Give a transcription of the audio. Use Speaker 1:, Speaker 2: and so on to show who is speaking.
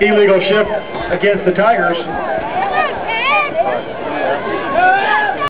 Speaker 1: Illegal shift against the Tigers.